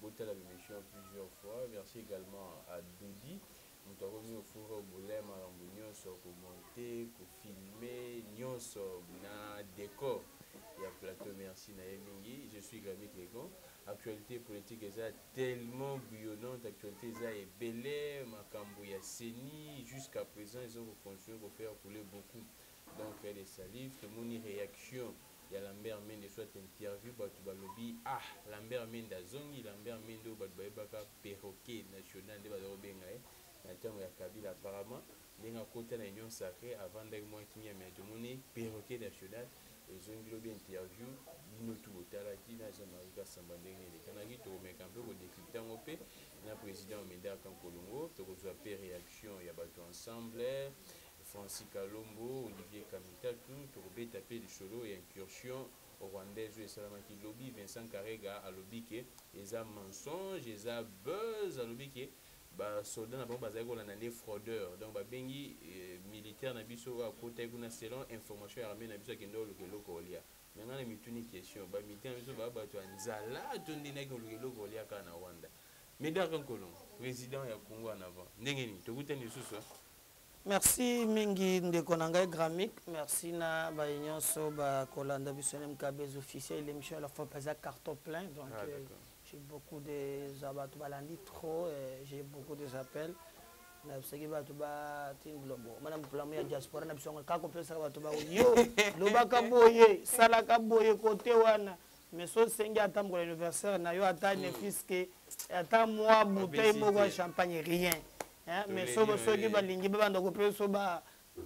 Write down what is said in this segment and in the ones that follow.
botala bémission plusieurs fois. Merci également à dodi moto akomi ofura obola makambo nyonso komonte kofilme nyonso na décor. Ya plateau merci na ye mingi je suis gramik legon actualité politique eza tellement bouillonnante. Actualité eza ebele makambo ya seni jusqu'à présent eza kocontinue kofaire couler beaucoup donc elle est salive. Tomoni réaction ya lambert mende soit interview bato balobi ah lambert mende azongi lambert mende oyo bato bayebaka perroquet national nde baza kobenga ye na ntango ya kabila apparemment ndenge akota na union sacré avandaki mwa kimia me tomoni perroquet national ezongi lobi interview bino tu botalaki na jean marie kasamba ndenge elekanaki tokomeka mpe kodécrypte yango mpe na président omedar kankolongo tokozwa mpe réaction ya bato ensemble francis kalombo olivier kamitatu tokobeta mpe lisolo ya incursion rwandaise oyo esalamaki lobi vincent karega alobi ke eza mensonge eza buzz alobi ke basoldat na bango bazalaki kolanda nde fraudeur. Donc babengi eh, militaire na biso oyo akotaki kuna selon information ya armée na biso akende oluka eloko kolia me ngai na mituni question. Bamilitaire na biso baa bato ya nzala to nde ndaki oluka eloko kolia kaka na rwanda. Medaka nkolongo président ya congo en avant. Ndenge nini? Tokutani lisusu ah? Merci mingi ndeko na ngai gramic merci na baye nyonso bakolanda biso mkbs officiel. Émission à la fois mpenza carton plein donc Ah, euh, d'accord. j'ai beaucoup de za bato balandi trop euh, j'ai beaucoup des appels. Na soki bato batindi lobo mana mopulamu ya diaspora na biso yango kaka kopesaka bato bao yo lobaka boye salaka boye kote wana. Mais so osengi ata mokolo anniversaire na yo ata ne fiske ata mwa bouteille Obésité. moko ya champagne rien. Hein, mais Toleli so oyo soki ye. balingi babandako mpe so ba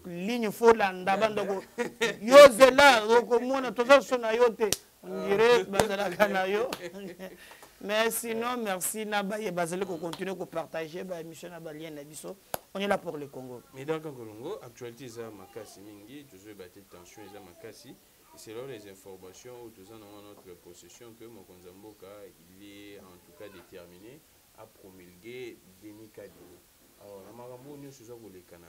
ligne folanda bandako yo zela okomona toza so na yo te. Ondire bazalaka na yo. Mais sinon merci na baye bazali kocontinue kopartage baémission na balien na biso. On est là pour le congo. Medaka nkolongo actualité eza makasi mingi tozoyeba te tension eza makasi. Selon les informations oyo toza nango na notre possession que mokonzi ya mboka il est en tout cas déterminé à promulguer denis kadini alors na makambo oyo nyonso eza kolekana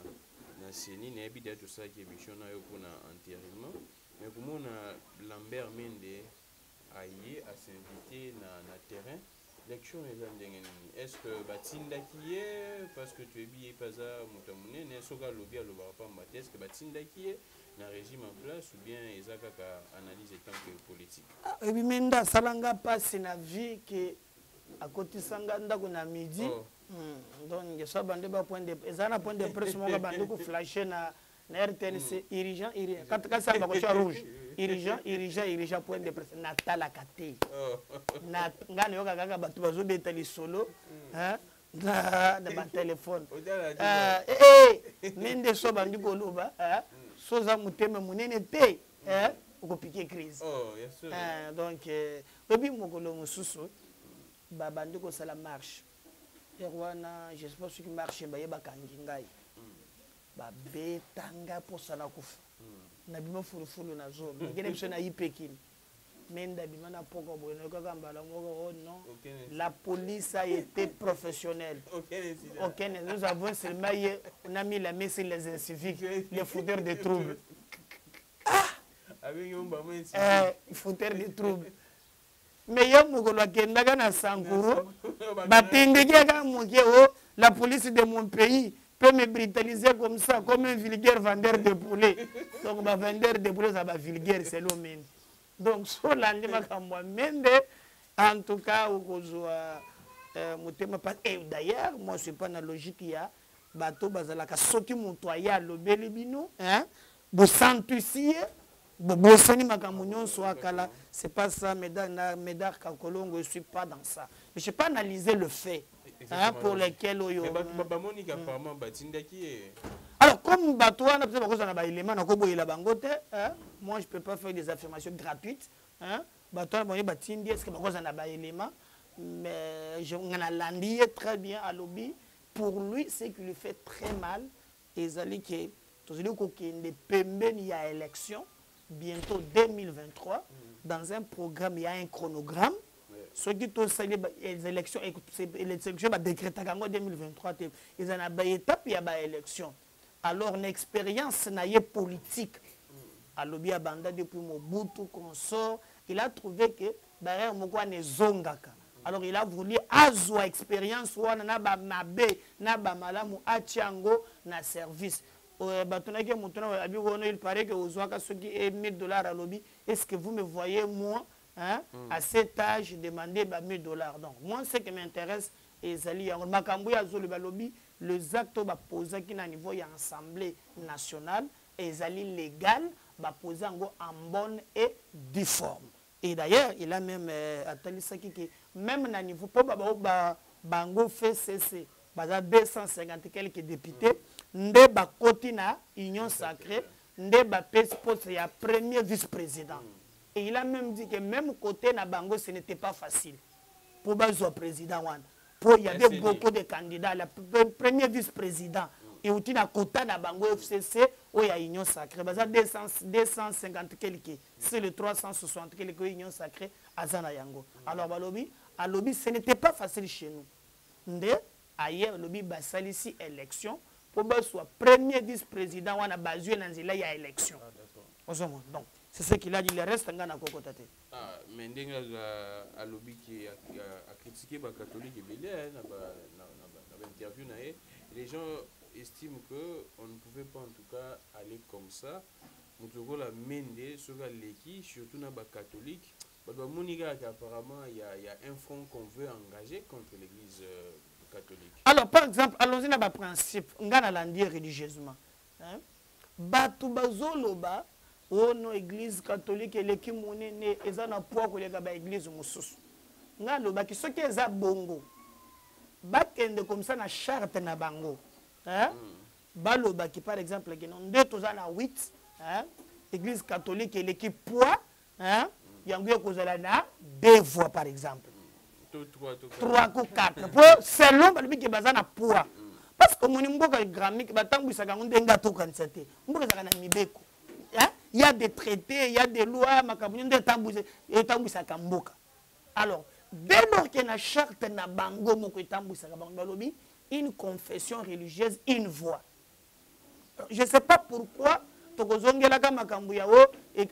na seni nayebi deya tosalaki émission na yo mpona entérinement mais komona lambert mende aye asinvité na, na terrain. Lecture eza ndenge nini? Est ce que batindaki ye parce que toyebi ye mpe aza moto ya monene soki alobi alobaka pamba te est ce que batindaki ye na régime en place ou bien eza kaka analyse etant que politique? Ebimi nde asalanga mpasi na vie ke akotisanga ndako na midi. Oh. Mm, donc so bande ba point de eza na point de presse moko bandi koflashe na na rtnc irigent kasi ya bakosha rouge. Irigent irigent irigent point de presse. Natalaka te oh. na ngai nayoka kaka bato bazobeta lisolo hein, na na batelefone Otala te Ah, eh, eh, me nde so bandi koloba hein, so oza motema monene te hein, okopike crise oh, ya sûr. Ah, donc eh, oyebi mokolo mosusu babandi kosala marche wana je sais pas soki marche bayebakangi ngai. Babetanga mposa na kufa. Nabima fulufulu na zobe ekende biso nayi pekini me ndabima na poko boye nayokaka mbala moko oh non. La police a été professionnelle. Aucun nous avons seulement eu- on a mis la main sur les inciviques les fouteurs de troubles. Ici. eh, fouteurs de troubles me ye mokolo akendaka na sankuru batindiki aka moke o la police de mon pays peut me brutaliser comme ça comme un vulgaire vendeur de poulet. Donc bavendeur de poulet oza bavulgaire selo mende donc so olandi makambo ya mende en tout cas okozwa euh, motema pa eh, d'ailleurs moi je suis pas na logique ya bato bazalaka soki moto aye alobeli bino hein, bosantusi ye bo- bosani makambo nyonso akala c'est pas ça médard kakolongo je suis pas dans ça. Mais je pas analyser le fait hein, pour oyo bamoni apparemment batindaki ye alors comme bato wana peut-être bakozala na baélément nakoboyela bango te hein, moi je peux pas faire des affirmations gratuites hein, bato wana bango batindi est ce que bakozala na baélément mais je- nga nalandi ye très bien alobi pour lui ce qui lui fait très mal ezali ke tozali kokende pembeni ya élection bientôt 2023 dans un programme il y a un chronogramme. Soki tosali ba- les élections eh, c'est- les élections badécrétaka yango 2023 te eza na baétape ya baélection alors na expérience na ye politique. Alobi abanda depuis mobutu consort il a trouvé que barrière moko wana ezongaka alors il a voulu azwa expérience wana na bamabe na bamalamu atia yango na service Euh, batonaki moto na abi wana il paraît que ozwaka soki e 1000 dollars alobi est ce que vous me voyez moi hein, mm. à cet âge demander ba 1000 dollars? Donc moi ce qui m'intéresse ezali yango makambo oyo azoloba alobi les actes oyo bapozaki na niveau ya assemblée nationale ezali légal bapoza yango en bonne et due forme. Et d'ailleurs il a même euh, atalisaki ke même na niveau mpo babao bango fait cese baza 250 quelques députés nde bakoti na union sacrée nde bapesi poste ya premier vice-président. Et il a même dit que même côté na bango ce n'était pas facile mpo bazwa président wana. Mpo y avait beaucoup de candidats. La premier vice-président euti na kota na bango fcc oyo ya union sacrée baza 250 quelque sur le 360 quelque oyo union sacrée aza na yango. Alors balobi alobi ce n'était pas facile chez nous. Nde aye alobi basalisi élection mpo bazwa premier vice-président wana bazwi na nzela ya élection. Ozomona donc c'est ce qu'il a dit le reste ngai nakokota te mais ndenge alobi ki akritike bacatholique ebele na bainterview na ye. Les gens estiment que on ne pouvait pas en tout cas aller comme ça. Moto lokola mende soki aleki surtout na bacatholique bato bamoni kaka apparemment il y, a, il y a un front qu'on veut engager contre l'église euh, catholique alors par exemple allons-y na baprincipe nga nalandi religieusement hein? bato bazoloba ono église catholique eleki monene eza na poids koleka baéglise mosusu nga alobaki soki eza bongo bakende komisa na charte na bango hein? mm. balobaki par exemple keno nde toza na 8 hein? église catholique eleki poids hein? mm. yango ekozala na deux voix par exemple trois ko quatre. Po selon balobi ke baza na poids. Parce que omoni mboka gramique batambwisaka yango ndenge atokanisa te. Mboka ezalaka na mibeko. Il y a des traités il y a des lois makambo nde etambwisaka mboka. Alors dès lors ke na charte na bango moko etambwisaka bango balobi une confession religieuse une voix. Je sais pas pourquoi tokozongelaka makambo yawo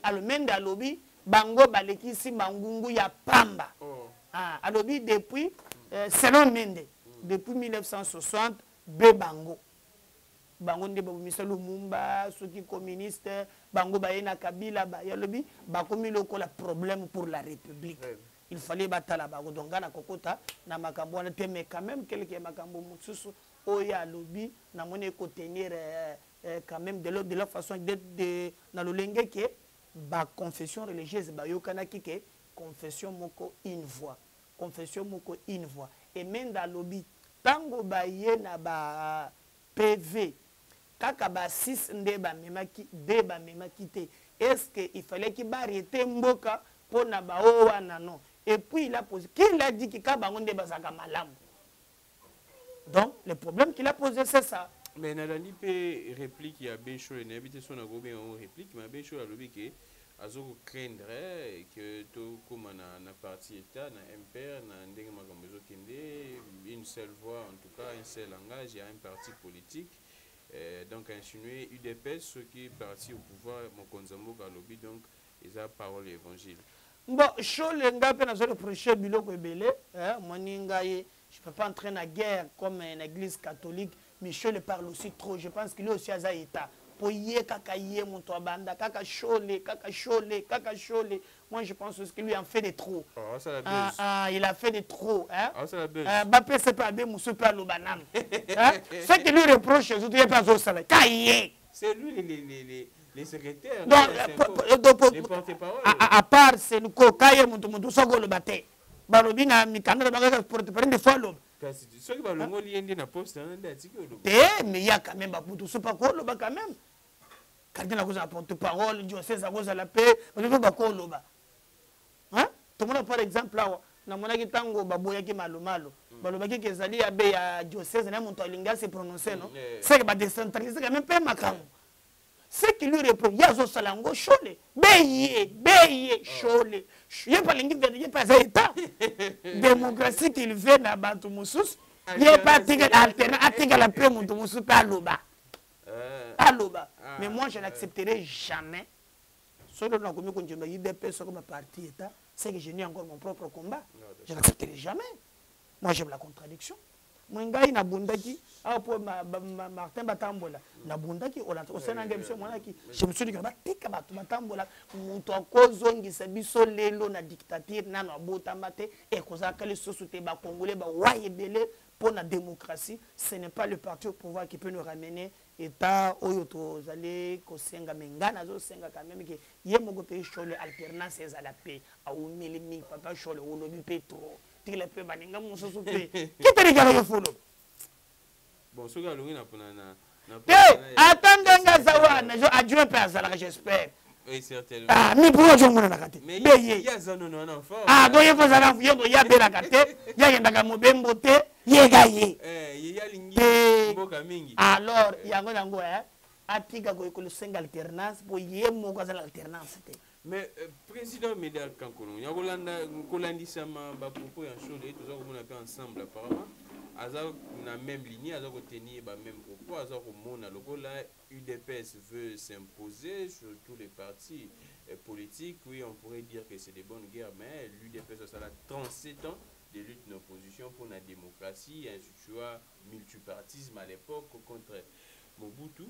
alomende alobi bango balekisi bangungu ya pamba. Oh. Ah, alobi depuis euh, selon mende depuis 1960 be bango. Bango nde babomisa lumumba soki communiste bango baye na kabila baye alobi bakomi lokola problème pour la république. Ouais. il fallait batala bango. Donc nga na kokota na makambo wana te mais quand même quelque makambo mosusu oyo alobi namoni ekotenir euh, euh, quand même de leur, de leur façon de, de, na lolenge ke baconfession religieuse bayokanaki ke confession moko une voix. Confession moko une voix. Et mende alobi ntango baye na ba pv kaka ba 6 nde bamemaki de bamemaki te. Est ce que il fallait ki bariete mboka mpo na bao wana non? Et puis il a posé qu'il a dit kika bango nde bazalaka malamu? Donc le problème qu'il a posé c'est ça. Mais nalandi mpe réplique ya besho nayebi te so nakobenga yango réplique mais besho alobi ke azokocraindre ke tokóma na, na parti état na mpr na ndenge makambo ezokende une seule voix en tout cas un seul langage ya un parti politique. Euh, donc insinué udps soki parti au pouvoir mokonzi ya mboka alobi donc eza parole ya évangile. Bon shole ngai mpe nazoreproche biloko ebele moni ngai je peux pas entrer na guerre comme une église catholique michel parle aussi trop. Je pense qu'il est aussi aza état po ye kaka ye moto abanda kaka shole kaka shole kaka shole moi je pense que lui en fait de trop. Oh, ah, ah, il a fait de trop hein? oh, bapese mpe abe mosu mpe aloba nano ce qui lui reproche ye c'est lui les, les, les, les secrétaires donc, les, les porte-parole. à, à part senuko ka ye moto moto soki oloba te balobi na mikanda na bango kaka porte-parole nde fo aloba kasi soki balongoli ye nde na poste wana nde atiki oloba te mais ya quand même bakutu so pako oloba quand même kardinal akozala porte-parole diocèse akozala mpe bato mpe bakoloba. Tomona par exemple awa namonaki ntango baboyaki malomalo. Balobaki ke ezali ya be ya diocèse na moto alingi ase prononce no seke badecentralise quand même mpe makambo. Qui lui reproche ye azosala yango shole beye beye shole ye mpe alingi ye mpe aza eta démocratie qu'il veut na bato mosusu ye mpe atikala mpe moto mosusu mpe aloba aloba mais moi je n'accepterai jamais. Soki nakomi konzemba idp soko baparti eta c'est que je n'ai encore mon propre combat. Je n'accepterai jamais. Moi j'aime la contradiction. Moi ngai nabundaki awa mpo martin batambola. Nabundaki osenanga biso emonaki je me suis dit batika bato batambola. Moto akozongisa biso lelo na dictature nano abotama te ekozalaka lisusu te bakongole bawa ebele mpo na démocratie ce n'est pas le parti au pouvoir qui peut nous ramener eta oyo tozali kosenga me ngai nazosenga quand même ke ye moko mpe shole alternance ezala mpe awumeli mingi papa shole olobi mpe trop tikila mpe baninga mosusu mpe kitelikala yo folo bon soki alongi na mpona na te ata ndenge aza wana adjoint mpe azalaka j'espère. Ah mi mpo ozomonanaka te be ye ah do ye mpo ozala ye do ye abelaka te ye akendaka mobembo te yega ye te alors yango nango atika kosenga alternance mpo ye moko azala alternance te. Mais euh, président médal kankolongo ya kolandisama bapropos ya shole toza komona mpe ensemble apparemment aza na même ligne aza kotenir bameme propos aza komona lokola udps veut s'imposer sur tous les partis euh, politiques. Oui on pourrait dire que c'est des bonnes guerres mais l'udps asala 37 ans de lutte d'opposition pour la démocratie un choix multipartisme à l'époque contre mobutu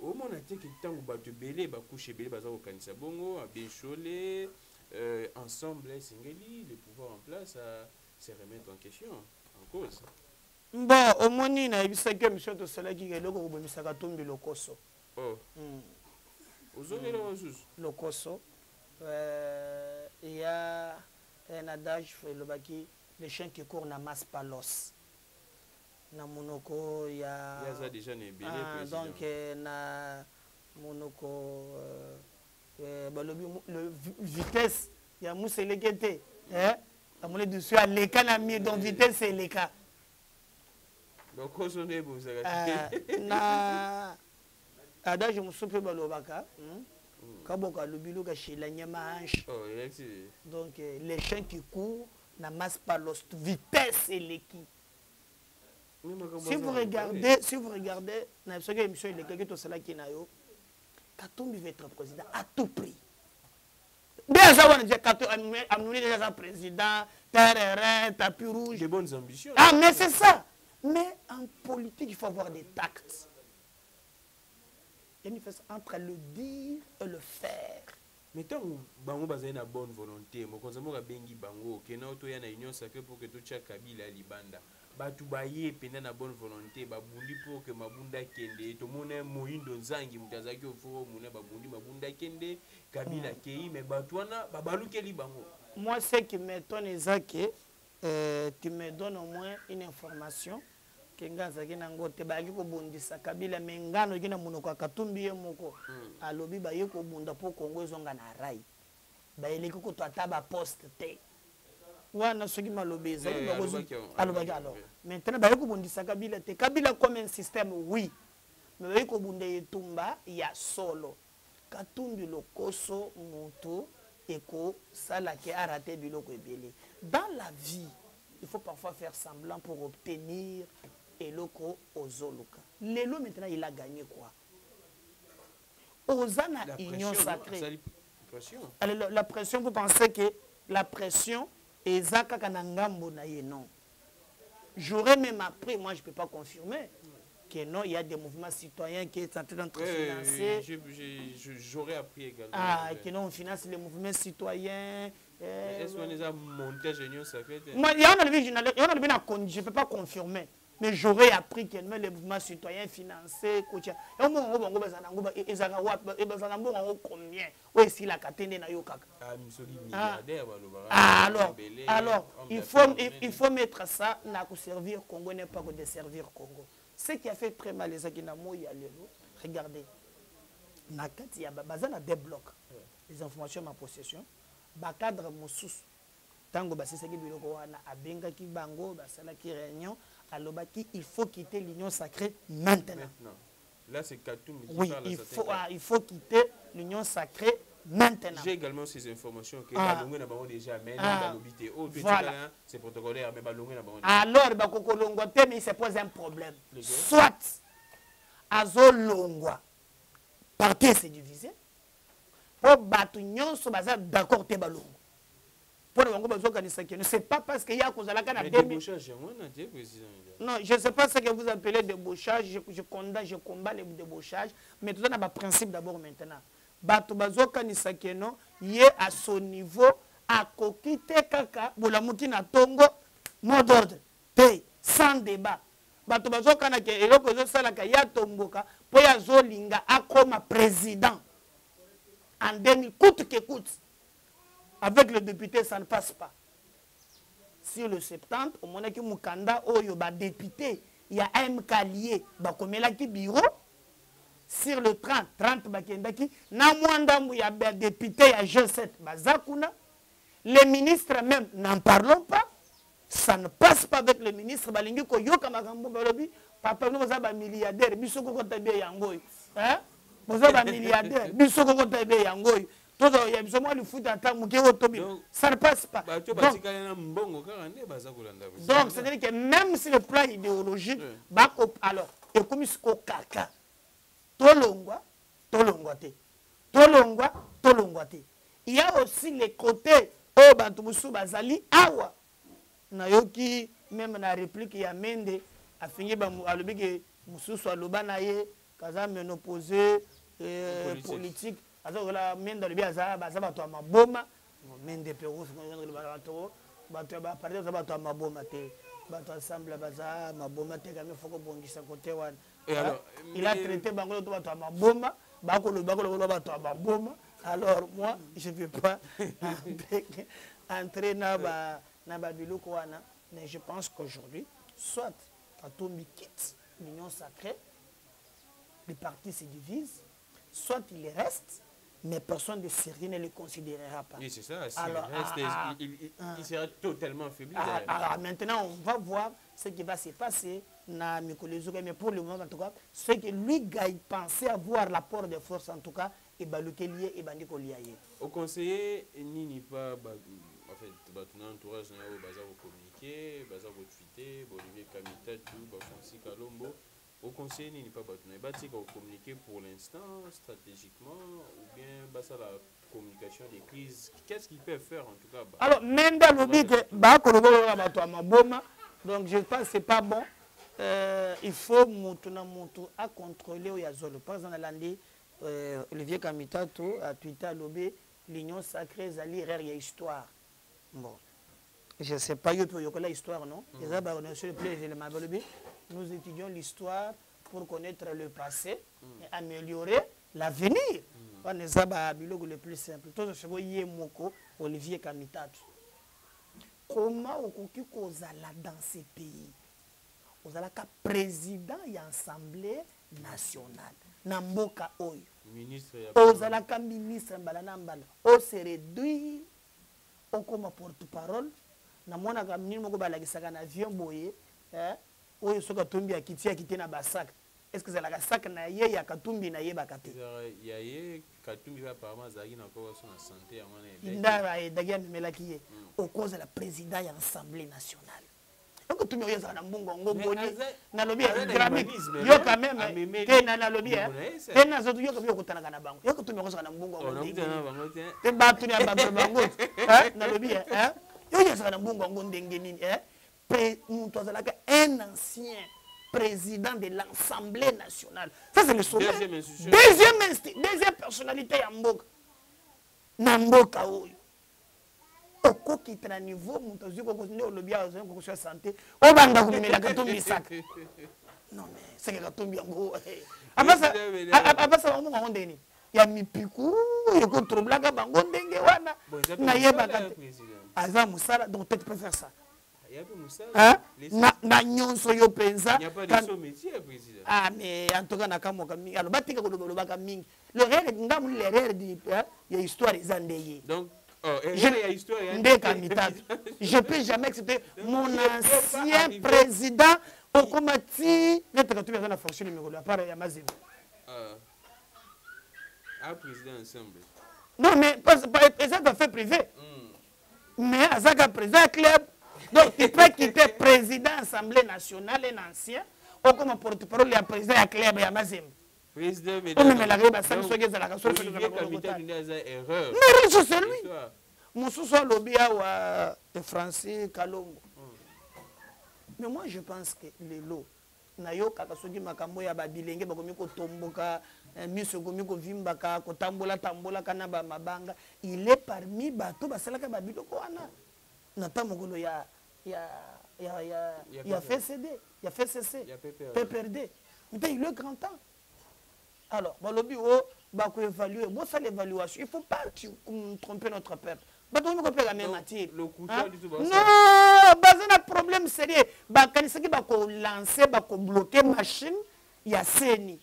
omona te ke ntango bato ebele bakushe ebele baza kokanisa bongo abenchole euh, ensemble esengeli le pouvoir en place à se remettre en question en cause bon omoni nayebisaki émission tosalaki eloko kobomisaka tombi lokoso oh. mm. ozongela mm. mosusu lokoso euh, ya un adage elobaki le chien qui court n'amasse pas l'os. Na monoko ya yaza déjà na ebele ah, donc eh, na monoko euh, eh, balobi le vitesse ya musa eleki te eh? amoni dusu aleka na mie donc vitesse eleka te na adage mosusu mpe balobaka hmm? kaboka alobi luka shela nyama hanche oh, donc eh, les chiens qui courent n'amassent pas l'os vitesse eleki si vous regardez si vous regardez na soki émission elekaki tosalaki na yo katumbi veut être président à tout prix. Nde aza wana dia amnuni déjà aza président terrerin tapis rouge. De bonnes ambitions. Ah mais c'est ça. Mais en politique il faut avoir des tacts il y a une différence entre le dire et le faire mais ntango bango bazali na bonne volonté mokonzi moko abengi bango okenda otoya na union sacré mpo ke totya kabila ya libanda. Bato baye mpenza na bonne volonté babundi mpo ke mabunda akende. Tomona moyindo nzangi moto azalaki ofo mona babundi mabunda akende kabila akei me bato wana babalukeli bango. Moi ce qui m'étonne eza ke euh, tu me donnes au moins une information ke nga azalaki nango te bayaki kobundisa kabila me nga noki na monoko ya katumbi ye moko mm. alobi baye kobunda mpo kongo ezonga na rai bayeleki koto ata baposte te. Wana soki malobi ezali alobaki alors. maintenant baye kobundisa kabila te. Kabila comme un système oui. Me baye kobunda etumba ya solo. Katumbi lokoso moto ekosalaki arate biloko ebele. Dans la vie il faut parfois faire semblant pour obtenir eloko ozoluka. Lelo maintenant il a gagné quoi? Oza na union sacrée. Alors, la, pression vous pensez que la pression eza kaka na ngambo na ye non? J'aurais même appris moi je peux pas confirmer que non il y a des mouvements citoyens qui sont en train d'être financés. j'aurais appris également ah que non on finance les mouvements citoyens est-ce qu'on est à montage union sacrée moi il y en a le je peux pas confirmer mais j'aurais appris que les mouvements citoyens financés kotia yango mbongo bango ezalaka wapi bazala mbongo yango combien? Oyo esilaka te nde na yo kaka. Alors alors il faut il faut mettre ça na koservir congo n'est pas kodesservir congo. Ce qui a fait très mal ezalaki na moi ya lelo regardez. Na kati ya na deux blocs. Les informations ma possession. Bacadre mosusu ntango basisaki biloko wana abengaki bango basalaki réunion alobaki il faut quitter l'union sacrée maintenant. maintenant. Là, c'est Katoum qui oui, parle il faut, ah, il faut quitter l'union sacrée maintenant. J'ai également ces informations que ah. Balongwe n'a pas déjà, mais ah. oh, voilà. c'est protocolaire, mais Balongwe n'a pas Alors, Bakokolongwa, mais il se pose un problème. Soit, Azolongwa, parti s'est divisé, pour battre baza d'accord balongwa. Mpo na bango c'est pas parce que ye akozalaka na Mais 2000 débauchage yango wana te président non je sais pas ce que vous appelez débauchage. Je, je condamne je combat le débauchage mais toza na baprincipe d'abord maintenant. Bato bazokanisa keno ye à son niveau akoki te kaka bolamuki na ntongo mot d'ordre. Sans débat. Bato bazokana ke eloko ezosalaka ye atomboka mpo ye azolinga akoma président. En 2000 coûte que coûte avec le député ça ne passe pas. Sur le 70 omonaki mokanda oyo badepute ya amk lie bakomelaki biro sur le 30 30 bakendaki na mwa ndambu ya badepute ya g7 baza kuna les ministres même n'en parlons pas. Ça ne passe pas avec le ministre balingi koyoka makambo balobi papa Hein? bamilliardaire biso kokota bie yango oyo tozoya biso mwa lifuta ata moke oyo tobi ça ne passe pas. Donc, président. donc c'est-à-dire que même sur le plan idéologique bako alors ekomi siko kaka tolongwa tolongwa te. Tolongwa tolongwa te. Il y a aussi les côtés oyo bato mosusu bazali awa. Nayoki meme na réplique ya mende afingi bamu- alobi ke mosusu aloba na ye kaza ménopause euh, Politique. Politique aza kola mende alobi aza baza bato ya maboma. Mende mpe bato bato baparti baza bato ya maboma te. Bato ensemble baza maboma te kami foko bongisa kote wana. Ah, il a traité bango to bato ya maboma bakoloba bakoloba bato ya maboma. Alors moi je ne veux pas entrer- na ba na babiloko wana. Mais je pense qu'aujourd'hui soit katombi quitte l'union sacrée les partis se divisent soit il reste mais personne de sérieux ne le considérera pas Oui, c'est ça. S'il Alors, reste, ah, ah, il, il- ah. il sera totalement affaibli. Ah, alors maintenant, on va voir ce qui va se passer ezoka mais pour le moment en tout cas ce que lui gagne pensait avoir l'apport de force en tout cas ebaluki ye ebandi kolia ye Au conseiller, nini pas, bah, en fait, bato na entourage na baza communiquer, baza tweeter, Olivier Kamita, tout, bah, Francis Kalombo. Au conseiller, nini pas bato na bati communiquer pour l'instant, stratégiquement, ou bien basa la communication des crises. Qu'est-ce qu'ils peuvent faire en tout cas bah, alors ke bakolobola bato ya maboma donc je pense c'est pas bon. Euh, il faut motu na motu acontrôle oyo azolo par exemple nalandi euh, olivier kamitato atwite alobi l'union sacrée ezali erreur ya histoire. Bon. Je sais pas yo mpe oyokola histoire non? Eza baorganisation le plus élément balobi nous étudions l'histoire pour connaître le passé et améliorer l'avenir. Wana eza babiloko le plus simple. Tozosoko ye moko olivier kamitato comment okoki kozala dans ce pays? Ozalaka président ya assemblée nationale. Na mboka oyo ozalaka ministre mbala na mbala. Ose réduire okoma porte parole namonaka nini moko balakisaka na avion boye eh, oyo soki atombi akitiaki te na basaka estce ezalaka saka na ye ya katumbi nayebaka te? Ya ye katumbi mpe apparemment azalaki na koso na santé yango na ndara ayedaki amemelaki ye. Hmm. Okoza la président ya assemblée nationale. Ekotumbi oyo ezala na mbongo yango boni nalobi yoka eh, eh, meme te nalobi eh, te nazoto yoka bi okotanaka na bango. Yokotumbi yango ezala na mbongo yango oh, te bato na babango nalobi oyo ezala na mbongo yango ndenge nini un ancien président de l'assemblée nationale. Ça c'est le sommet. Deuxième institution. deuxième, insti- deuxième personnalité ya mboka na mboka oyo. Okokita na niveau moto azwi koko nde olobi azwi kokoso ya santé. Obanga komelaka to misaka non mais seke katombi yango eh. Apasa- bango bango ndeni. Ya mipiku ekotroublaka bango ndenge wana. Nayebaka te. aza mosala donc peut peut faire ça na, na nyonso yo mpenza. Président. ah mais en tout cas nakamoka mingi. Ngamuni l'erreur di- hein, ya histoire eza nde ye Donc, oh, Je- il y a histoire. il y a- nde kamitatu je peux jamais accepter mon ancien président okoma ti netaka tobi aza na fonction mikolo apart ya mazembe. Président ensemble. non mais eza privé. Hmm. mais azaka président ya club donc tu peux quitter président assemblée nationale un ancien. Okoma porte-parole ya président ya mazembe Président, erreur. mais riche c'est lui. Histoire. mosusu alobi awa francis kalongo. Mais moi je pense que nayokaka soki makambo ya babilenge bakomi kotomboka eh, miso ekomi kovimbaka kotambola tambolaka na bamabanga il est parmi bato basalaka babiloko wana. Na ta mokolo ya ya ya ya ya fcd ya fcc pprd nte il est grand temps. Alors balobi o bakoévalue bosala évaluation il faut pas tromper notre peuple. Bato omi kopeka me matire non baza na problème sérieux. Bakanisaki bakolance bakobloke machine ya seni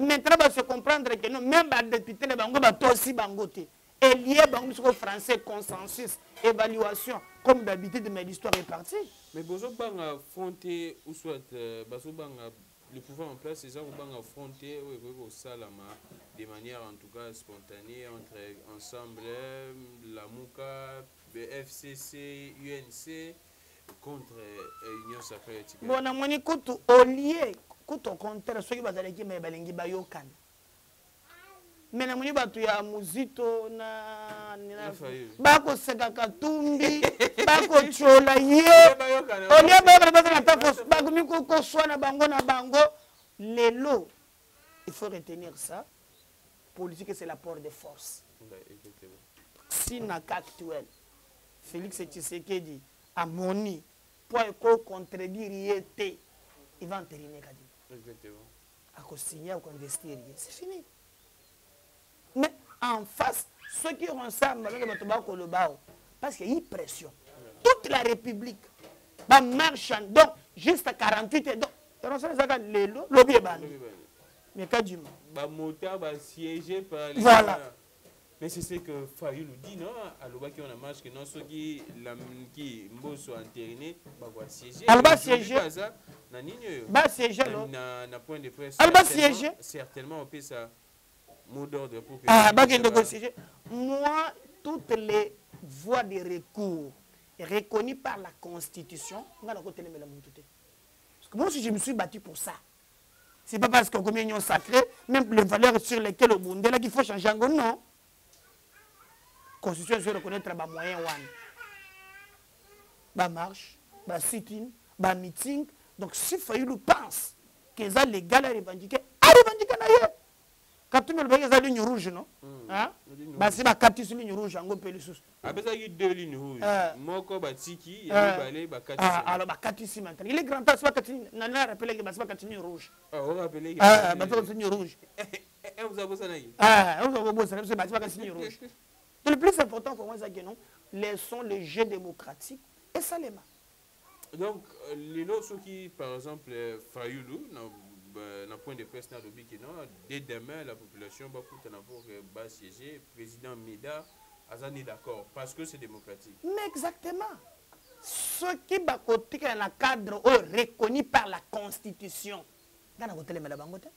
maintenant base comprendre ke non même badepute na bango batosi bango te elie bango bisoko français consensus évaluation comme d'habitude mais l'histoire est partie. Mais bozobanga fronte ou soit euh, bazobanga le pouvoir en place eza kobanga fronte oyo ekoki kosalama de manière en tout cas spontanée entre ensemble lamuka fcc unc contre euh, union sacrée bon namoni kutu olie kutu au contraire soki bazalaki me balingi bayokana me namoni bato ya muzito na bakoseka katumbi bakotyola ye. Olie bayokana bazala ta bakomi koswana bango na bango. Lelo il faut retenir ça. Politique c'est l'apport de force. Si na cas actuel félix tshisekedi amoni mpo ekocontredire ye te il va entériner kadi akosigne akoinvestir ye c'est fini mais en face ceux qui auront ça bazaka bato bakoloba o parce qu'il y a eu pression. Toute la république bamarche donc juste à 48 et donc ezaka lelo lobi ebandi mais kadima bamota basiégé par les voilà. mais c'est ce que Fayou nous dit non? Alobaki on a marche que non soki lamki mboso entériné bakoasiégé albasiégé na nini oyo basiégé lo na, na point de presse albasiégé certainement opesa mot d'ordre pour que ah moi toutes les voies de recours reconnues par la constitution parce que moi aussi je me suis battu pour ça. C'est pas parce que comme union sacrée même les valeurs sur lesquelles obundela qu'il faut changer yango non. Constitution ezo reconnaître bamoyen wana bamarche basitine bameeting donc si fayulu pense que eza légal arevendique arevendique na ye katumi olobaki eza ligne rouge non? Basi bakatisi ligne rouge. Yango mpe lisusu apesaki deux lignes rouge moko batiki ya mibale alors bakatisi maintenant. Il est grand temps si bakatisi nani arapelaki basi bakatisi ligne rouge. Orapeleki basi bakatisi ligne rouge. ozabosanaki ozabobosana biso basi bakatisi ligne rouge. Le plus important pour moi c'est que non laissons le jeu démocratique et salema donc lelo soki par exemple fayulu na, na point de presse nalobi ke non dès demain la population bakutana pour basiéger président meda aza ni d'accord parce que c'est démocratique. Mais exactement. Soki bakotikala na cadre oyo reconnu par la constitution. Nga na kotelemela bango te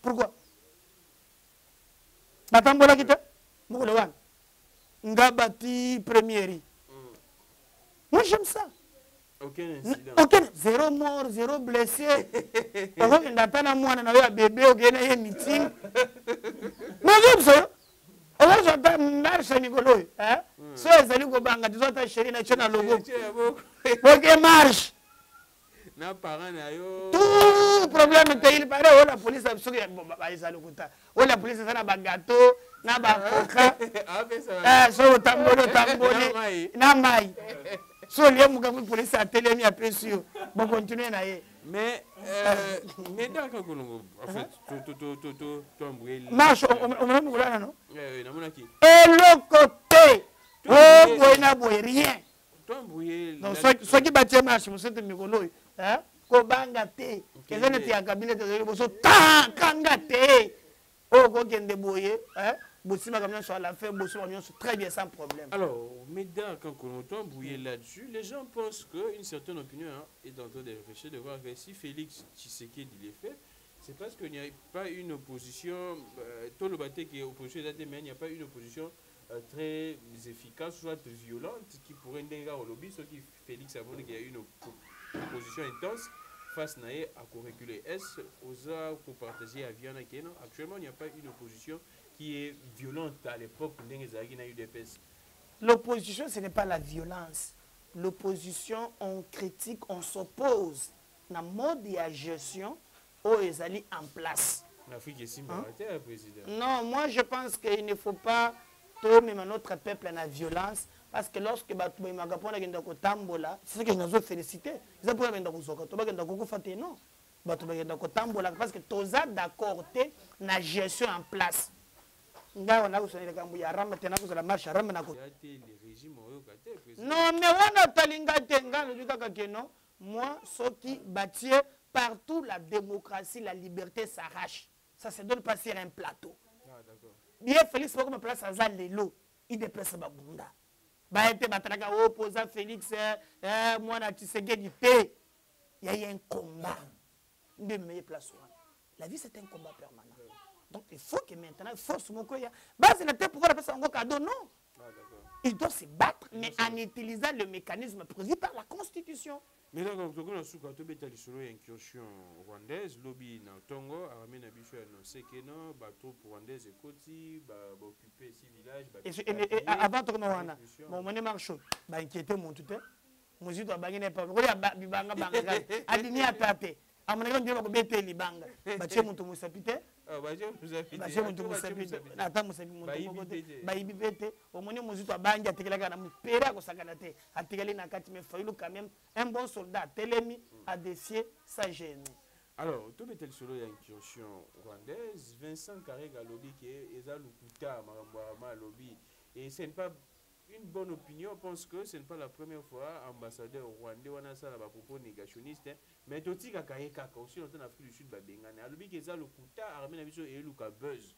pourquoi? Batambolaki te mokolo wana nga bati première moi j'aime ça aucun zéro mort zéro blessé. Okokenda ata na mwana na yo ya bebe okende ye meeting. Mazobiso okozwa ata marche mikolo oyo so ezali kobanga tizwa ata sheri na tio na loboko oke marche. Na parent na yo. Tout problème te il paraît oyo la police soki ezali kuta oyo la police eza na bagateau na bakoka so otamboli otamboli na mai so olie mokambo polisi atelemi apesi yo bokontinue na ye mais mais daka kolongo marche omona mokolana no namonaki eloko te o boye na boye rien soki batie marche mosusu mikolo oyo kobanga te eza neti ya kabinete ezali liboso kanga te oyo kokende boye à très bien sans problème. Alors mais dans quand on entend brouiller là-dessus les gens pensent que une certaine opinion hein, est en train de réfléchir de voir que si Félix Tshisekedi les fait c'est parce qu'il n'y a pas une opposition euh, tout le bâté qui est opposition mais il n'y a pas une opposition euh, très efficace soit violente qui pourrait ndenga au lobby ce qui Félix a voulu qu'il y a une opposition intense face na à reculer est-ce aux partager à Viana actuellement il n'y a pas une opposition qui est violente à l'époque udps l'opposition ce n'est pas la violence. L'opposition on critique on s'oppose. Na mode ya gestion oyo ezali en place. L'afrique président. Non moi je pense qu'il ne faut pas tomema notre peuple na violence parce que lorsque bato bayimaka mpo nakenda kotambola c'est ce que nazo félicité eza mpo bakenda kozoka to bakenda kokufa te non kotambola parce que toza d'accord na gestion en place ngai wana kozala likambo ya ramba te nakozala marche ramba nako. Ya te le régime oyoka te président. Non mais wana talinga te ngai lobi kaka ke non? Moi soki batie partout la démocratie la liberté s'arrache ça se donne pas sur un plateau. Ah d'accord. Ye félix bakoma place aza lelo? Idepesa babunda. Baye te batalaka opposa félix eh, eh, mwana tshisekedi te. Yaye un combat. Nde meye place wana la vie c'est un combat permanent donc il faut que maintenant force moko ya bazela te pourquoi napesa yango cadeau non. Ah il doit se battre mais en utilisant le mécanisme prévu par la constitution. Mais tobeta lisolo ya incursion rwandaise. Lobi na ntongo armée na biso annonce ke no batroupe rwandaise Et je- avant epa kolia bibanga banga kaka adimi ata te amonaki ndire bakobeta libanga batie moto mosapi te batie moto mosapi te ata mosapi moto moko te bayibi pe te omoni mozitu abangi atekelaka na mopere akosakana te atekeli na kati mais failu quand même un bon soldat. Atelemi adéfier sa gêne. Alors tobeta lisolo ya incursion rwandaise. Vincent kareg alobi ke eza lokuta makambo arama alobi et ce n'est pas une bonne opinion on pense que ce n'est pas la première fois ambassadeur rwandais wana asala bapropos négationniste hein, mais totikaka ye kaka aussi longtemps na afrique du sud babengani alobi ke eza lokuta armée na biso eyeluka buzz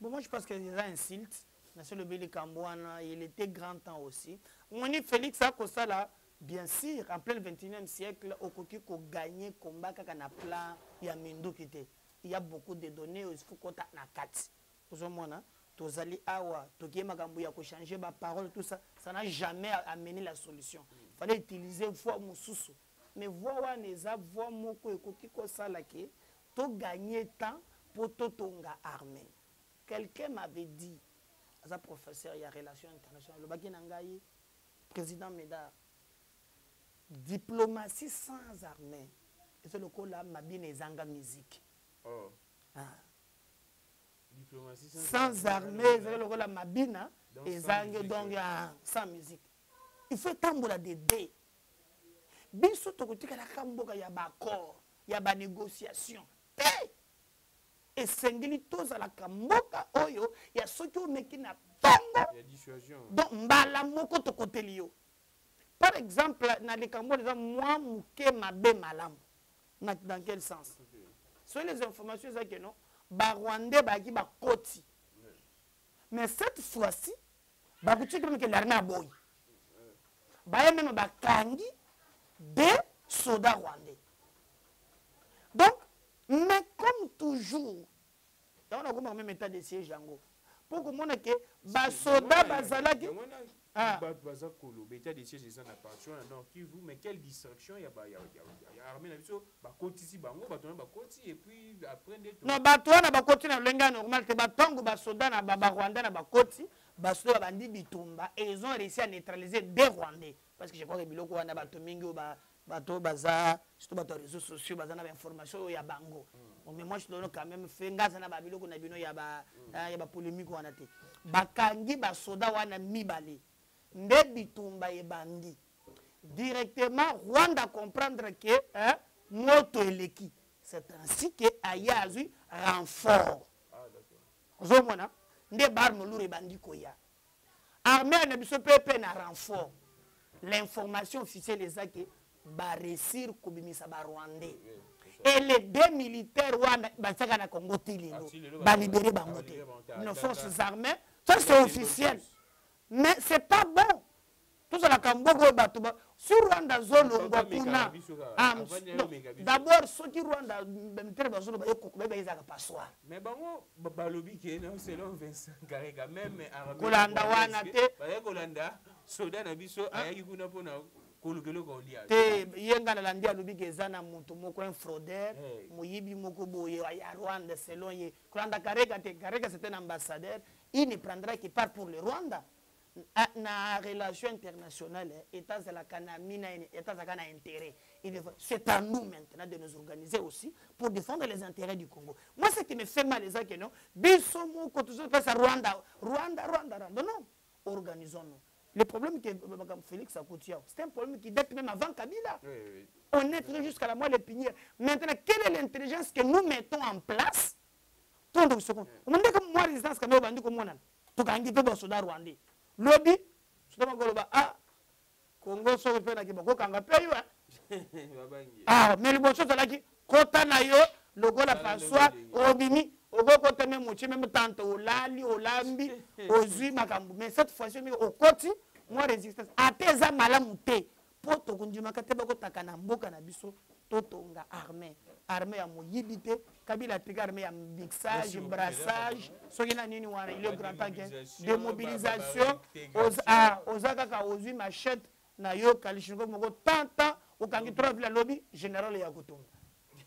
Bon, moi, je pense que c'est un silt. Monsieur le Béli Kambouana, il était grand temps aussi. On dit Félix Akosala, bien sûr, en plein 21e siècle, au Koki ko gagné combat kaka na plan ya Mindo kité. Il y a beaucoup de données, il faut qu'on na kati. Vous voyez, tozali awa tokie makambo ya changer ba parole tout ça ça n'a jamais amené la solution fallait utiliser voix mosusu mais voix wana eza voix moko ekoki kosala ke to gagner temps po totonga armée quelqu'un m'avait dit aza professeur ya relation internationale alobaki na ngai président médard diplomatie sans armée eza lokola mabina ezanga musique oh. ah. Diplomatie sans armée ezali lokola mabina Donc, sans ezangi musique, donc ouais. ah, sans musique. Il faut etambola dede biso tokotikalaka mboka ya baaccord ya banégociation. Te esengeli tozalaka mboka oyo ya soki omeki na ntongo ya dissuasion donc mbala moko tokoteli yo. Par exemple na likambo oyo eza mwa moke mabe malamu. Na- dans quel sens? Ok. soki les informations eza ke non barwandais bayaki bakoti mais cette fois-ci bakuti kaka meke l'armée aboyi baye meme bakangi des soldats rwandais. Donc mais comme toujours yango nakomaka meme état de siège yango. Mpo komona ke basoda bazalaki. Bato baza koloba état de siège eza na parti wana nord kivu mais quelle distraction ya armée na biso bakotisi bango bato wana bakoti et puis après nde non bato wana bakoti na lolenge ya normal te batongo basoda na ba- barwandais na bakoti basoda babandi bitumba et ils ont réussi à neutraliser des rwandais. Parce que je crois que biloko wana bato mingi oyo ba- bato baza surtout bato ya réseaux sociaux baza na bainformation oyo ya bango. Bon, mais moi je donne quand même fe nga aza na babiloko na bino ya ba- ah, ya bapolémique wana te. Bakangi basoda wana mibale nde bitumba ebandi. Directement rwanda comprendre ke hein, moto eleki. C'est ainsi ke aye azwi renfort. Ah d'accord ozomona nde barme lour ebandi koya. Armée na biso mpe mpe na renfort. L'information officielle eza ke baresir kobimisa barwandais et les deux militaires wana batiaka na congo ti lelo Ah, si, lelo balibere ba- bango te. Balibere bango te. nos Ah, forces d'accord. armées ça c'est officiel mais c'est pas bon. Tozalaka mboka oyo bato ba- si rwanda azolongwa kuna ah, d'abord soki rwanda militaire bazoloba bayeba ezalaka passoire mais bango ba- balobi ke selon vincent kareka même armée Kolanda wana te. baye kolanda soda na biso ayaki kuna mpona koluka eloko olia te ye nga nalandi alobi ke eza na moto moko un fraudeur moyibi moko boye ya rwanda selon ye. Kolanda kareka te kareka un ambassadeur il ne prendra qui part pour le rwanda na relation internationale etazalaka na mina etazalaka na intérêt c'est à nous maintenant de nous organiser aussi pour défendre les intérêts du Congo. Moi ce qui me fait mal eza que non biso moko tozopesa rwanda. Rwanda rwanda rwanda. Non organisons-nous. Le problème que Félix Akoutia, c'est un problème qui date même avant Kabila. Oui, oui. On est jusqu'à la moelle épinière. Maintenant, quelle est l'intelligence que nous mettons en place? Dit que moi, résistance, quand même, moi, tout. Lobby, soda magoloba, ah, Congo, so pe na kiboko kanga pe yo. Ah, le bon chose là qui, kota na yo, logola François, obimi, okokota me motie meme tante olali olambi ozwi makambo. Mais cette fois ci okoti mwa résistance. Ate eza malamu te. Mpo tokondimaka te bakotaka na mboka na biso totonga armée. Armée ya moyibi te kabila atika armée ya mixage brassage. soki na nini wana il est grand temps ke démobilisation oza kaka ozwi machete na yo kalishingo moko tantan okangi trois ville alobi général ya kotonga.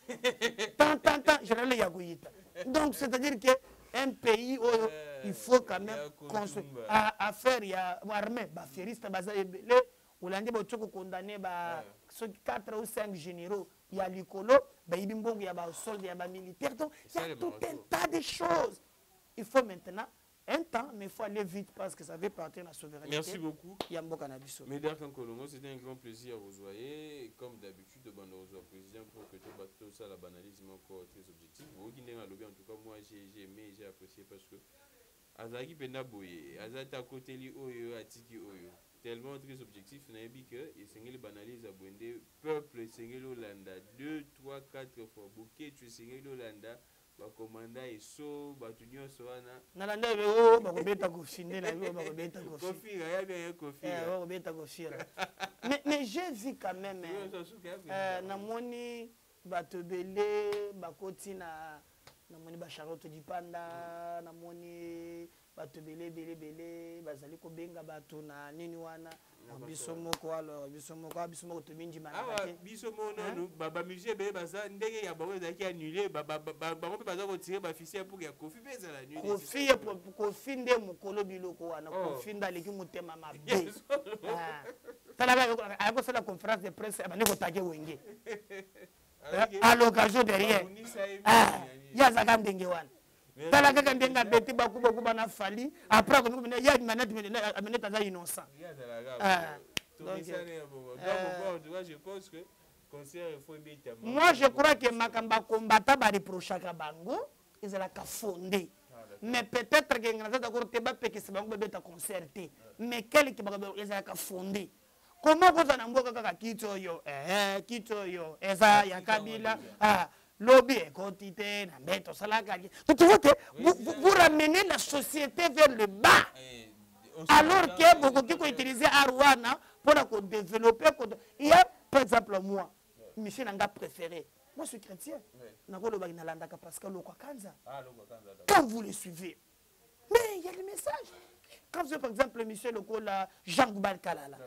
Tant tant tant général ya koyita. Donc c'est à dire que un pays oyo il faut quand même affaire ya armée bafieriste baza ebele olandi botya kokondane ba soki 4 ou 5 généraux ya likolo bayibi mbongo ya basolde ya bamilitaire donc il y a tout un tas de choses il faut maintenant un temps, mais il faut aller vite parce que ça fait partir de la souveraineté. Merci beaucoup. Médard Kankolongo, c'était un grand plaisir à vous voyer. Comme d'habitude, de bande au président pour que tu battes ça, la banalisme encore très objectif. Vous qui en tout cas, moi j'ai aimé, j'ai apprécié parce que Azaki Penda Boye, Azaki à côté li Oyo, Atiki Oyo. tellement très objectif nayebi ke esengeli banalise boye nde peuple esengeli olanda 2 3 4 fois. Boketu esengeli olanda bakomanda eso bato nyonso wana. Nalanda o oh, bakobeta kofi nde na yo bakobeta kofira ya bien ye kofira. Eh, bakobeta kofira. Mais j'ai vu quand même eh, namoni bato ebele bakoti na namoni basharoto lipanda namoni bato ebele ebele ebele bazali kobenga bato na nini wana. Biso moko alors biso moko biso moko tomindimanaka te biso monano bamusicien ebele baza ndenge ya bango ezalaki annule bango mpe baza kotire bafisi pour ya kofi mpe ezala kofi kofi nde mokolo biloko wana. Kofi nde aleki motema mabe. Talaka ayakosala conférence de presse abandi kotake wenge. À l'occasion de rien ye azalaka ndenge wana tala kaka ndenge abeti bakubakuba na fali après akomi ya manete aza innocent. Moi je crois que makambo akombata bareprochaka bango ezalaka fonde mais peut-être ke ngana za d'accord te bapekisa bango babeta concert te. Mais keleke ezalaka fonde comment koza na mboka kaka kiti oyo? Kiti oyo. Eza ya kabila te na mbe tosalaka tu vois que vous, vous ramenez la société vers le bas. Alors que bokoki koutiliser art wana mpona kodévelopper il y a par exemple moi monsieur na nga préféré. Moi je suis chrétien. Kanza quand vous le suivez. Mais il y a le message. Quand vous par exemple monsieur lokola jean goubal kalala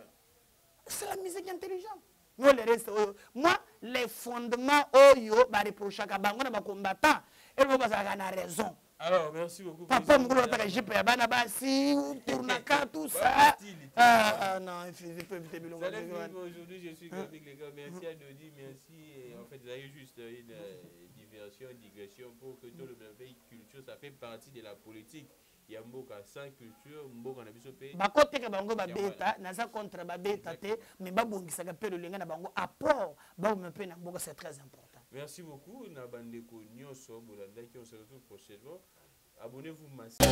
c'est la musique intelligente no le reste oyo moi les fondements oyo bareprochaka bango na bacombattant eloko bazalaka na raison Alors, merci beaucoup. Papa, t'as jipe ya bana basi, tournaka, tout ça. Ah, ah, non, il faut éviter le Aujourd'hui, je suis avec les gars. Merci à Dodi, merci. Et en fait, vous avez juste une diversion, digression pour que tout le même culture, ça fait partie de la politique ya sans culture mboka na biso bakoteka bango babeta naza contre babeta mais babongisaka apport c'est très important. Merci beaucoup Nabandeko Nyo Soboyon se retrouve prochainement. Abonnez-vous, massivement